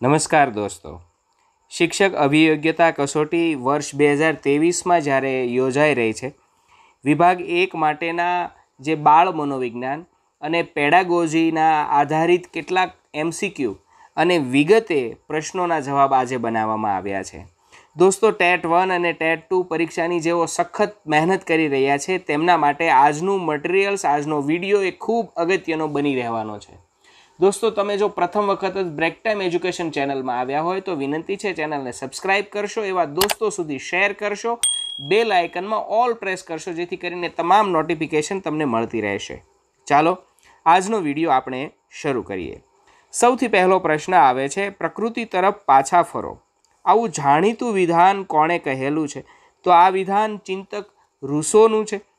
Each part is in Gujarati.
નમસ્કાર દોસ્તો. શિક્ષક અભિયોગ્યતા કસોટી વર્ષ બે હજાર તેવીસમાં જ્યારે યોજાઈ રહી છે, વિભાગ એક માટેના જે બાળ મનોવિજ્ઞાન અને પેડાગોજીના આધારિત કેટલાક એમસીક્યુ અને વિગતે પ્રશ્નોના જવાબ આજે બનાવવામાં આવ્યા છે. દોસ્તો, ટેટ વન અને ટેટ ટુ પરીક્ષાની જેઓ સખત મહેનત કરી રહ્યા છે, તેમના માટે આજનું મટીરિયલ્સ, આજનો વીડિયો એ ખૂબ અગત્યનો બની રહેવાનો છે. દોસ્તો, તમે જો પ્રથમ વખત જ બ્રેક ટાઈમ એજ્યુકેશન ચેનલમાં આવ્યા હોય તો વિનંતી છે ચેનલને સબસ્ક્રાઇબ કરશો, એવા દોસ્તો સુધી શેર કરશો બેલ આઇકનમાં ઓલ પ્રેસ કરશો, જેથી કરીને તમામ નોટિફિકેશન તમને મળતી રહેશે. ચાલો, આજનો વીડિયો આપણે શરૂ કરીએ. સૌથી પહેલો પ્રશ્ન આવે છે, પ્રકૃતિ તરફ પાછા ફરો. આવું જાણીતું વિધાન કોણે કહેલું છે? તો આ વિધાન ચિંતક રૂસોનું છે.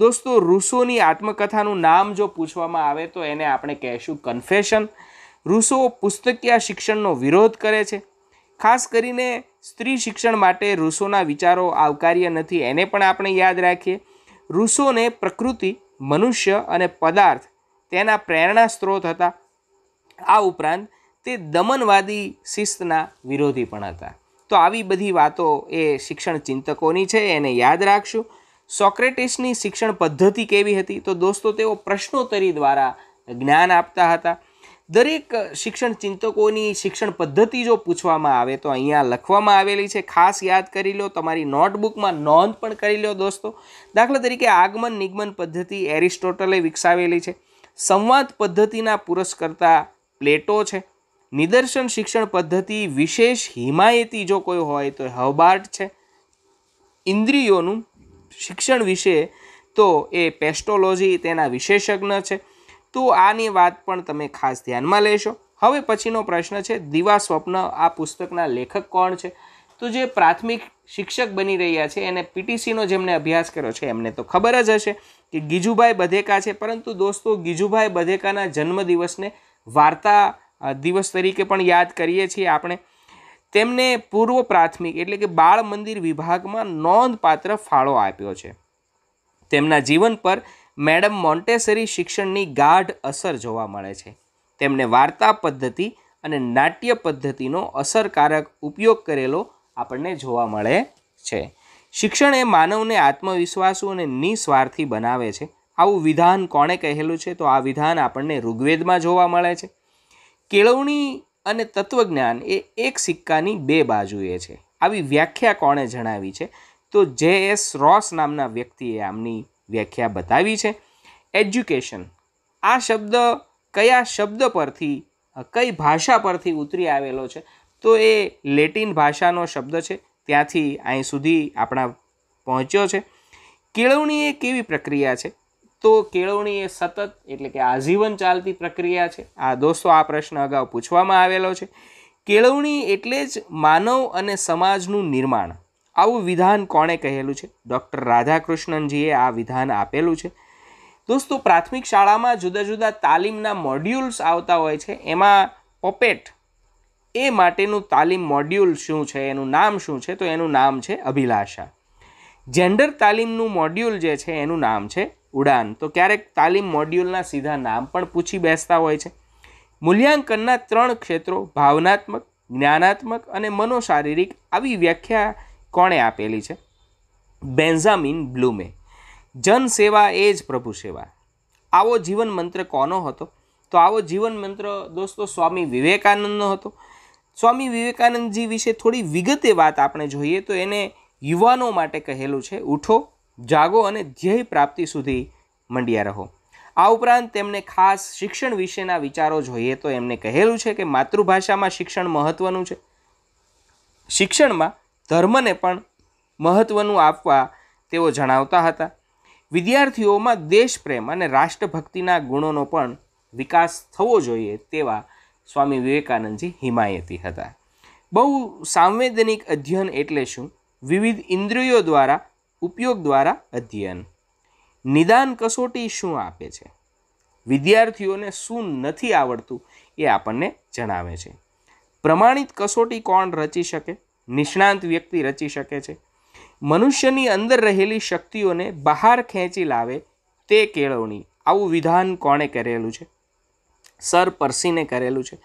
દોસ્તો, રૂસોની આત્મકથાનું નામ જો પૂછવામાં આવે તો એને આપણે કહેશું કન્ફેશન રૂસો પુસ્તકીય શિક્ષણનો વિરોધ કરે છે. ખાસ કરીને સ્ત્રી શિક્ષણ માટે રૂસોના વિચારો આવકાર્ય નથી, એને પણ આપણે યાદ રાખીએ. રૂસોને પ્રકૃતિ, મનુષ્ય અને પદાર્થ તેના પ્રેરણા સ્ત્રોત હતા. આ ઉપરાંત તે દમનવાદી શિસ્તના વિરોધી પણ હતા. તો આવી બધી વાતો એ શિક્ષણ ચિંતકોની છે, એને યાદ રાખશું. સોક્રેટિસની શિક્ષણ પદ્ધતિ કેવી હતી? તો દોસ્તો, તેઓ પ્રશ્નોત્તરી દ્વારા જ્ઞાન આપતા હતા. દરેક શિક્ષણ ચિંતકોની શિક્ષણ પદ્ધતિ જો પૂછવામાં આવે, તો અહીંયા લખવામાં આવેલી છે. ખાસ યાદ કરી લો, તમારી નોટબુકમાં નોંધ પણ કરી લો દોસ્તો. દાખલા તરીકે આગમન નિગમન પદ્ધતિ એરિસ્ટોટલે વિકસાવેલી છે. સંવાદ પદ્ધતિના પુરસ્કર્તા પ્લેટો છે. નિદર્શન શિક્ષણ પદ્ધતિ વિશેષ હિમાયતી જો કોઈ હોય, તો હબાર્ટ છે. ઇન્દ્રિયોનું શિક્ષણ વિશે તો એ પેસ્ટોલોજી તેના વિશેષજ્ઞ છે. તો આની વાત પણ તમે ખાસ ધ્યાનમાં લેશો. હવે પછીનો પ્રશ્ન છે, દીવા સ્વપ્ન આ પુસ્તકના લેખક કોણ છે? તો જે પ્રાથમિક શિક્ષક બની રહ્યા છે, એને પીટીસીનો જેમને અભ્યાસ કર્યો છે, એમને તો ખબર જ હશે કે ગીજુભાઈ બધેકા છે. પરંતુ દોસ્તો, ગીજુભાઈ બધેકાના જન્મદિવસને વાર્તા દિવસ તરીકે પણ યાદ કરીએ છીએ આપણે. તેમને પૂર્વ પ્રાથમિક એટલે કે બાળ મંદિર વિભાગમાં નોંધપાત્ર ફાળો આપ્યો છે. તેમના જીવન પર મેડમ મોન્ટેસરી શિક્ષણની ગાઢ અસર જોવા મળે છે. તેમને વાર્તા પદ્ધતિ અને નાટ્ય પદ્ધતિનો અસરકારક ઉપયોગ કરેલો આપણને જોવા મળે છે. શિક્ષણ એ માનવને આત્મવિશ્વાસુ અને નિસ્વાર્થી બનાવે છે. આવું વિધાન કોણે કહેલું છે? તો આ વિધાન આપણને ઋગ્વેદમાં જોવા મળે છે. કેળવણી અને તત્વજ્ઞાન એ એક સિક્કાની બે બાજુએ છે. આવી વ્યાખ્યા કોણે જણાવી છે? તો જે એસ રોસ નામના વ્યક્તિએ આમની વ્યાખ્યા બતાવી છે. એજ્યુકેશન. આ શબ્દ કયા શબ્દ પરથી, કઈ ભાષા પરથી ઉતરી આવેલો છે? તો એ લેટિન ભાષાનો શબ્દ છે. ત્યાંથી અહીં સુધી આપણા પહોંચ્યો છે. કેળવણી એ કેવી પ્રક્રિયા છે? તો કેળવણી એ સતત એટલે કે આજીવન ચાલતી પ્રક્રિયા છે. આ દોસ્તો, આ પ્રશ્ન અગાઉ પૂછવામાં આવેલો છે. કેળવણી એટલે જ માનવ અને સમાજનું નિર્માણ. આવું વિધાન કોણે કહેલું છે? ડૉક્ટર રાધાકૃષ્ણનજીએ આ વિધાન આપેલું છે. દોસ્તો, પ્રાથમિક શાળામાં જુદા જુદા તાલીમના મોડ્યુલ્સ આવતા હોય છે. એમાં પોપેટ એ માટેનું તાલીમ મોડ્યુલ શું છે? એનું નામ શું છે? તો એનું નામ છે અભિલાષા. જેન્ડર તાલીમનું મોડ્યુલ જે છે, એનું નામ છે ઉડાન. તો ક્યારેક તાલીમ મોડ્યુલના સીધા નામ પણ પૂછી બેસતા હોય છે. મૂલ્યાંકનના ત્રણ ક્ષેત્રો ભાવનાત્મક, જ્ઞાનાત્મક અને મનોશારીરિક આવી વ્યાખ્યા કોણે આપેલી છે? બેન્ઝામિન બ્લુમે. જન સેવા એ જ પ્રભુ સેવા. આવો જીવન મંત્ર કોનો હતો? તો આવો જીવન મંત્ર દોસ્તો સ્વામી વિવેકાનંદનો હતો. સ્વામી વિવેકાનંદજી વિશે થોડી વિગતે વાત આપણે જોઈએ તો એને યુવાનો માટે કહેલું છે, ઉઠો જાગો અને ધ્યેય પ્રાપ્તિ સુધી મંડ્યા રહો. આ ઉપરાંત તેમને ખાસ શિક્ષણ વિશેના વિચારો જોઈએ તો એમને કહેલું છે કે માતૃભાષામાં શિક્ષણ મહત્ત્વનું છે. શિક્ષણમાં ધર્મને પણ મહત્ત્વનું આપવા તેઓ જણાવતા હતા. વિદ્યાર્થીઓમાં દેશપ્રેમ અને રાષ્ટ્રભક્તિના ગુણોનો પણ વિકાસ થવો જોઈએ તેવા સ્વામી વિવેકાનંદજી હિમાયતી હતા. બહુ સાંવેદનિક અધ્યયન એટલે શું? વિવિધ ઇન્દ્રિયો દ્વારા ઉપયોગ દ્વારા અધ્યયન. નિદાન કસોટી શું આપે છે? વિદ્યાર્થીઓને શું નથી આવડતું એ આપણને જણાવે છે. પ્રમાણિત કસોટી કોણ રચી શકે? નિષ્ણાંત વ્યક્તિ રચી શકે છે. મનુષ્યની અંદર રહેલી શક્તિઓને બહાર ખેંચી લાવે તે કેળવણી. આવું વિધાન કોણે કરેલું છે? સર પરસીને કરેલું છે.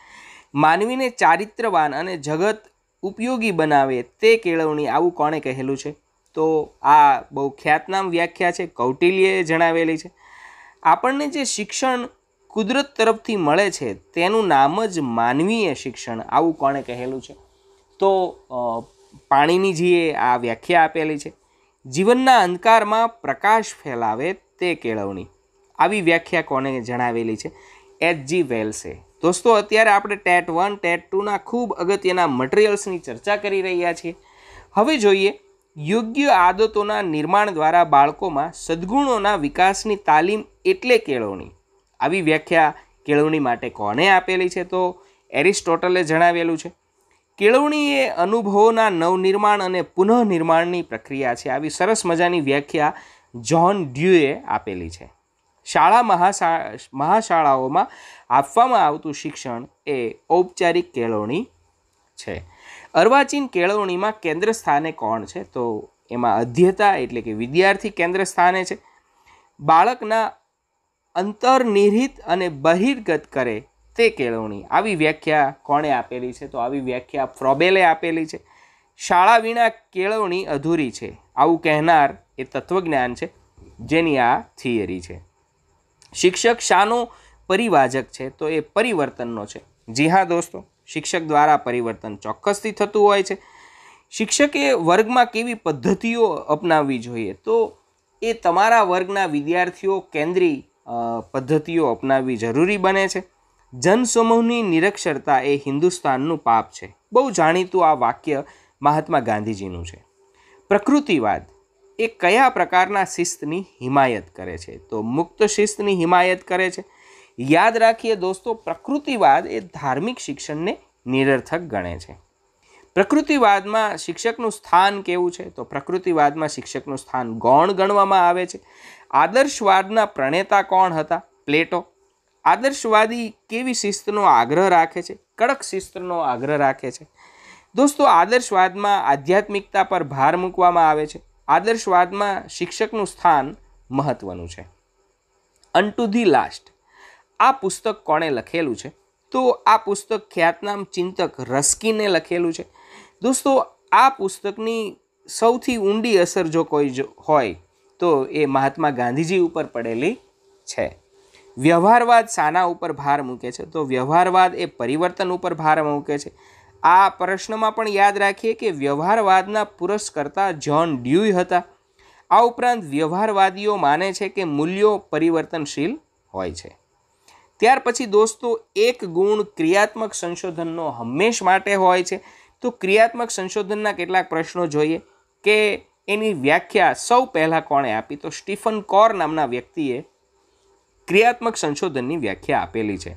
માનવીને ચારિત્રવાન અને જગત ઉપયોગી બનાવે તે કેળવણી આવું કોણે કહેલું છે? તો આ બહુ ખ્યાતનામ વ્યાખ્યા છે, કૌટિલ્યએ જણાવેલી છે. આપણને જે શિક્ષણ કુદરત તરફથી મળે છે, તેનું નામ જ માનવીય શિક્ષણ, આવું કોણે કહેલું છે. તો પાણીનીજીએ આ વ્યાખ્યા આપેલી છે. જીવનના અંધકારમાં પ્રકાશ ફેલાવે તે કેળવણી. આવી વ્યાખ્યા કોને જણાવેલી છે? એચ જી વેલ્સે. દોસ્તો, અત્યારે આપણે ટેટ વન, ટેટ ટુના ખૂબ અગત્યના મટીરિયલ્સની ચર્ચા કરી રહ્યા છીએ. હવે જોઈએ યોગ્ય આદતોના નિર્માણ દ્વારા બાળકોમાં સદ્ગુણોના વિકાસની તાલીમ એટલે કેળવણી. આવી વ્યાખ્યા કેળવણી માટે કોને આપેલી છે તો એરિસ્ટોટલે જણાવેલું છે. કેળવણી એ અનુભવોના નવનિર્માણ અને પુનઃનિર્માણની પ્રક્રિયા છે. આવી સરસ મજાની વ્યાખ્યા જ્હોન ડ્યુએ આપેલી છે. શાળા મહાશા, મહાશાળાઓમાં આપવામાં આવતું શિક્ષણ એ ઔપચારિક કેળવણી છે. અર્વાચીન કેળવણીમાં કેન્દ્ર સ્થાને કોણ છે? તો એમાં અધ્યતા એટલે કે વિદ્યાર્થી કેન્દ્ર સ્થાને છે. બાળકના અંતર્નિહિત અને બહિર્ગત કરે તે કેળવણી. આવી વ્યાખ્યા કોણે આપેલી છે? તો આવી વ્યાખ્યા ફ્રોબેલે આપેલી છે. શાળા વિના કેળવણી અધૂરી છે. આવું કહેનાર એ તત્વજ્ઞાન છે, જેની આ થિયરી છે. શિક્ષક શાનો પરિવાજક છે, તો એ પરિવર્તનનો છે. જી હા દોસ્તો. શિક્ષક દ્વારા પરિવર્તન ચોક્કસથી થતું હોય છે. શિક્ષકે વર્ગમાં કેવી પદ્ધતિઓ અપનાવવી જોઈએ? તો એ તમારા વર્ગના વિદ્યાર્થીઓ કેન્દ્રી પદ્ધતિઓ અપનાવવી જરૂરી બને છે. જનસમૂહની નિરક્ષરતા એ હિન્દુસ્તાનનું પાપ છે. બહુ જાણીતું આ વાક્ય મહાત્મા ગાંધીજીનું છે. પ્રકૃતિવાદ એ કયા પ્રકારના શિસ્તની હિમાયત કરે છે? તો મુક્ત શિસ્તની હિમાયત કરે છે. યાદ રાખીએ દોસ્તો, પ્રકૃતિવાદ એ ધાર્મિક શિક્ષણને નિરર્થક ગણે છે. પ્રકૃતિવાદમાં શિક્ષકનું સ્થાન કેવું છે? તો પ્રકૃતિવાદમાં શિક્ષકનું સ્થાન ગૌણ ગણવામાં આવે છે. આદર્શવાદના પ્રણેતા કોણ હતા? પ્લેટો. આદર્શવાદી કેવી શિસ્તનો આગ્રહ રાખે છે? કડક શિસ્તનો આગ્રહ રાખે છે. દોસ્તો, આદર્શવાદમાં આધ્યાત્મિકતા પર ભાર મૂકવામાં આવે છે. આદર્શવાદમાં શિક્ષકનું સ્થાન મહત્વનું છે. અન ટુ ધી લાસ્ટ આ પુસ્તક કોણે લખેલું છે? તો આ પુસ્તક ખ્યાતનામ ચિંતક રસ્કીને લખેલું છે. દોસ્તો, આ પુસ્તકની સૌથી ઊંડી અસર જો કોઈ હોય, તો એ મહાત્મા ગાંધીજી ઉપર પડેલી છે. વ્યવહારવાદ શાના ઉપર ભાર મૂકે છે. તો વ્યવહારવાદ એ પરિવર્તન ઉપર ભાર મૂકે છે. આ પ્રશ્નમાં પણ યાદ રાખીએ કે વ્યવહારવાદના પુરસ્કર્તા જ્હોન ડ્યુય હતા. આ ઉપરાંત વ્યવહારવાદીઓ માને છે કે મૂલ્યો પરિવર્તનશીલ હોય છે. ત્યાર પછી દોસ્તો, એક ગુણ ક્રિયાત્મક સંશોધનનો હંમેશ માટે હોય છે. તો ક્રિયાત્મક સંશોધનના કેટલાક પ્રશ્નો જોઈએ કે એની વ્યાખ્યા સૌ પહેલાં કોણે આપી? તો સ્ટીફન કોર નામના વ્યક્તિએ ક્રિયાત્મક સંશોધનની વ્યાખ્યા આપેલી છે.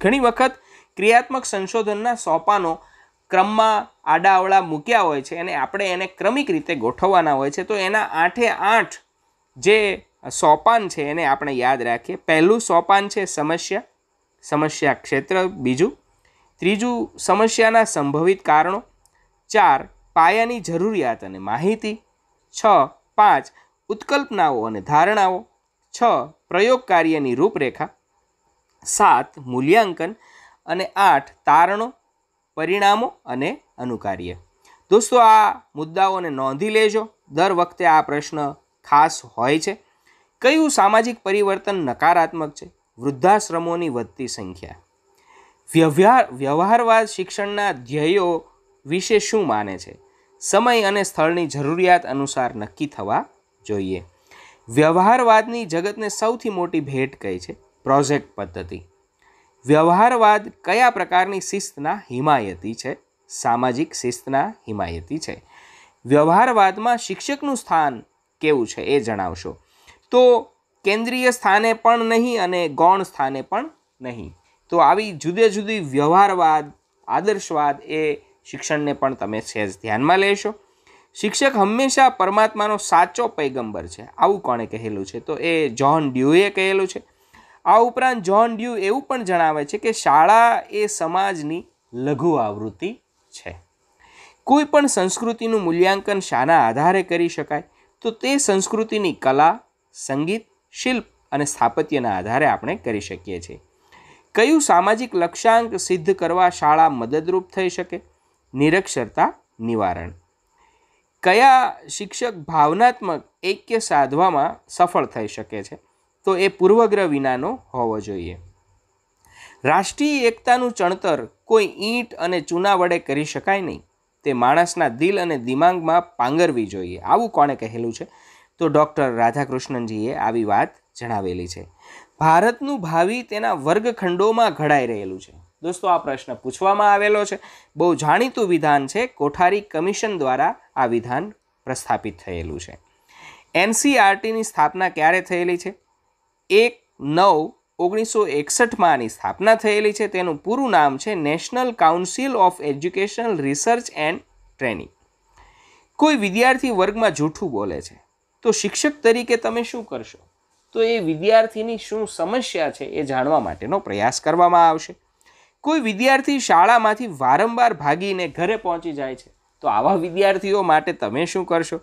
ઘણી વખત ક્રિયાત્મક સંશોધનના સોપાનો ક્રમમાં આડાઅવળા મૂક્યા હોય છે અને આપણે એને ક્રમિક રીતે ગોઠવવાના હોય છે. તો એના આઠે આઠ જે સોપાન છે એને આપણે યાદ રાખીએ. પહેલું સોપાન છે સમસ્યા સમસ્યા ક્ષેત્ર, બીજું ત્રીજું સમસ્યાના સંભવિત કારણો, ચાર પાયાની જરૂરિયાત અને માહિતી, છ પાંચ ઉત્કલ્પનાઓ અને ધારણાઓ, છ પ્રયોગ કાર્યની રૂપરેખા, સાત મૂલ્યાંકન અને આઠ તારણો, પરિણામો અને અનુકાર્ય. દોસ્તો, આ મુદ્દાઓને નોંધી લેજો. દર વખતે આ પ્રશ્ન ખાસ હોય છે. કયું સામાજિક પરિવર્તન નકારાત્મક છે? વૃદ્ધાશ્રમોની વધતી સંખ્યા. વ્યવહાર વ્યવહારવાદ શિક્ષણના ધ્યેયો વિશે શું માને છે? સમય અને સ્થળની જરૂરિયાત અનુસાર નક્કી થવા જોઈએ. વ્યવહારવાદની જગતને સૌથી મોટી ભેટ કહી છે? પ્રોજેક્ટ પદ્ધતિ. વ્યવહારવાદ કયા પ્રકારની શિસ્તના હિમાયતી છે? સામાજિક શિસ્તના હિમાયતી છે. વ્યવહારવાદમાં શિક્ષકનું સ્થાન કેવું છે એ જણાવશો. તો કેન્દ્રીય સ્થાને પણ નહીં અને ગૌણ સ્થાને પણ નહીં. તો આવી જુદી જુદી વ્યવહારવાદ, આદર્શવાદ એ શિક્ષણને પણ તમે સહેજ ધ્યાનમાં લેશો. શિક્ષક હંમેશા પરમાત્માનો સાચો પૈગંબર છે. આવું કોણે કહેલું છે? તો એ જ્હોન ડ્યુએ કહેલું છે. આ ઉપરાંત જ્હોન ડ્યુ એવું પણ જણાવે છે કે શાળા એ સમાજની લઘુ આવૃત્તિ છે. કોઈ પણ સંસ્કૃતિનું મૂલ્યાંકન શાના આધારે કરી શકાય. તો તે સંસ્કૃતિની કલા સંગીત, શિલ્પ અને સ્થાપત્યના આધારે આપણે કરી શકીએ છીએ. કયું સામાજિક લક્ષ્યાંક સિદ્ધ કરવા શાળા મદદરૂપ થઈ શકે? નિરક્ષરતા, નિવારણ. કયા શિક્ષક ભાવનાત્મક ઐક્ય સાધવામાં સફળ થઈ શકે છે? તો એ પૂર્વગ્રહ વિનાનો હોવો જોઈએ. રાષ્ટ્રીય એકતાનું ચણતર કોઈ ઈંટ અને ચૂના વડે કરી શકાય નહીં. તે માણસના દિલ અને દિમાગમાં પાંગરવી જોઈએ. આવું કોણે કહેલું છે? તો ડૉક્ટર રાધાકૃષ્ણનજીએ આવી વાત જણાવેલી છે. ભારતનું ભાવિ તેના વર્ગખંડોમાં ઘડાઈ રહેલું છે. દોસ્તો, આ પ્રશ્ન પૂછવામાં આવેલો છે. બહુ જાણીતું વિધાન છે, કોઠારી કમિશન દ્વારા આ વિધાન પ્રસ્થાપિત થયેલું છે. એનસીઆરટીની સ્થાપના ક્યારે થયેલી છે? એક નવ ઓગણીસો એકસઠમાં આની સ્થાપના થયેલી છે. તેનું પૂરું નામ છે national council of educational research and training. કોઈ વિદ્યાર્થી વર્ગમાં જૂઠું બોલે છે. તો શિક્ષક તરીકે તમે શું કરશો? તો એ વિદ્યાર્થીની શું સમસ્યા છે એ જાણવા માટેનો પ્રયાસ કરવામાં આવશે. કોઈ વિદ્યાર્થી શાળામાંથી વારંવાર ભાગીને ઘરે પહોંચી જાય છે, તો આવા વિદ્યાર્થીઓ માટે તમે શું કરશો?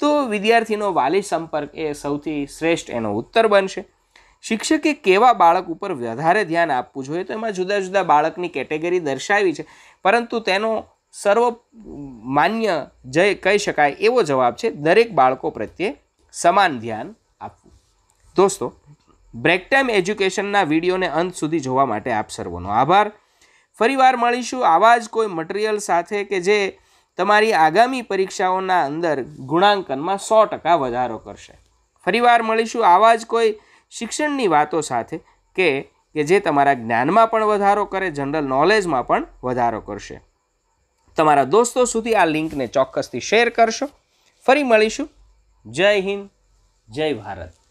તો વિદ્યાર્થીનો વાલી સંપર્ક એ સૌથી શ્રેષ્ઠ એનો ઉત્તર બનશે. શિક્ષકે કેવા બાળક ઉપર વધારે ધ્યાન આપવું જોઈએ? તો એમાં જુદા જુદા બાળકની કેટેગરી દર્શાવી છે, પરંતુ તેનો સર્વ માન્ય જય કહી શકાય એવો જવાબ છે દરેક બાળકો પ્રત્યે સમાન ધ્યાન આપવું. દોસ્તો બ્રેક ટાઈમ એજ્યુકેશનના વિડીયોને અંત સુધી જોવા માટે આપ સર્વનો આભાર. ફરીવાર મળીશું આવા જ કોઈ મટીરિયલ સાથે કે જે તમારી આગામી પરીક્ષાઓના અંદર ગુણાંકનમાં સો ટકા વધારો કરશે. ફરીવાર મળીશું આવા જ કોઈ શિક્ષણની વાતો સાથે કે કે જે તમારા જ્ઞાનમાં પણ વધારો કરે જનરલ નોલેજમાં પણ વધારો કરશે. તમારા દોસ્તો સુધી આ લિંકને ચોક્કસથી શેર કરશો. ફરી મળીશું. જય હિન્દ જય ભારત.